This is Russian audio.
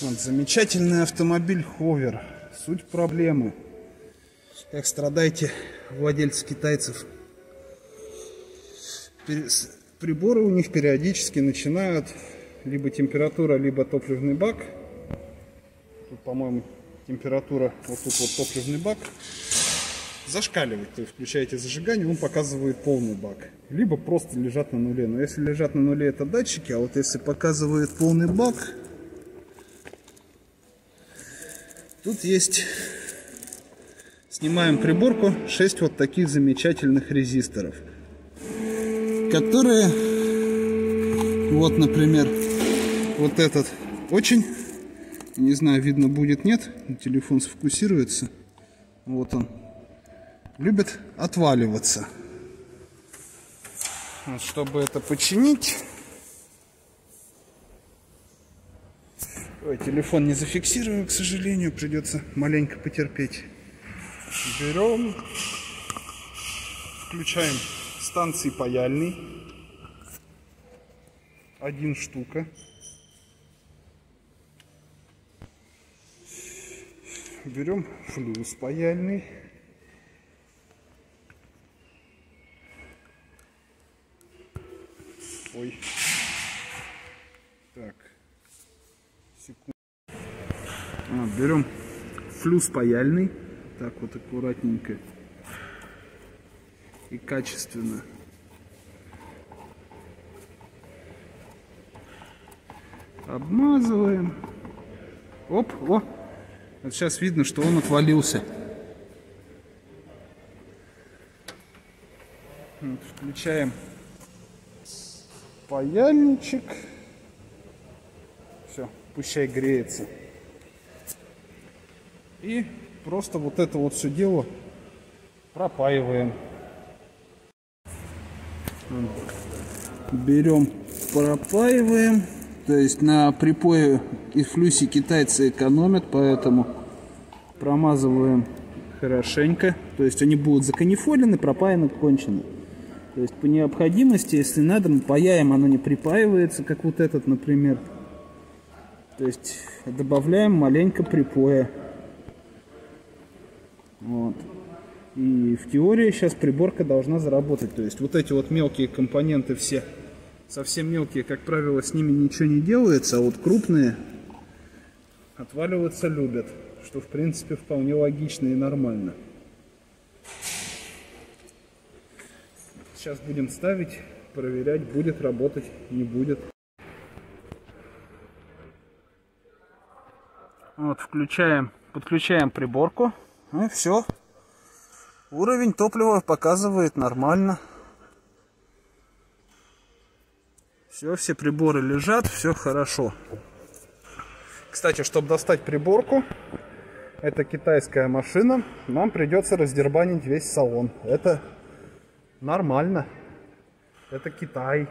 Вот, замечательный автомобиль Ховер. Суть проблемы. Как страдаете владельцы китайцев. Приборы у них периодически начинают либо температура, либо топливный бак. Тут, по-моему, температура, вот тут вот топливный бак зашкаливать. То есть включаете зажигание, он показывает полный бак. Либо просто лежат на нуле. Но если лежат на нуле, это датчики. А вот если показывает полный бак, тут есть... Снимаем приборку 6 вот таких замечательных резисторов. Которые... Вот, например, вот этот очень... Не знаю, видно будет, нет. Телефон сфокусируется. Вот он любят отваливаться. Чтобы это починить... Ой, телефон не зафиксирую, к сожалению, придется маленько потерпеть. Берем, включаем станции паяльный. Один штука. Берем флюс паяльный. Ой. Так. Секунду. А, берем флюс паяльный. Так вот аккуратненько. И качественно. Обмазываем. Оп, о. Вот сейчас видно, что он отвалился. Вот, включаем паяльничек. Все, пущай греется. И просто вот это вот все дело пропаиваем. Берем, пропаиваем. То есть на припое и флюсе китайцы экономят, поэтому промазываем хорошенько. То есть они будут законифолены, пропаяны, кончены. То есть по необходимости, если надо, мы паяем, оно не припаивается, как вот этот, например. То есть добавляем маленько припоя. Вот. И в теории сейчас приборка должна заработать. То есть вот эти вот мелкие компоненты все, совсем мелкие, как правило, с ними ничего не делается, а вот крупные отваливаться любят. Что в принципе вполне логично и нормально. Сейчас будем ставить, проверять, будет работать, не будет. Вот, включаем, подключаем приборку. Ну и все. Уровень топлива показывает нормально. Все, все приборы лежат, все хорошо. Кстати, чтобы достать приборку, это китайская машина, нам придется раздербанить весь салон. Это Нормально. Это Китай.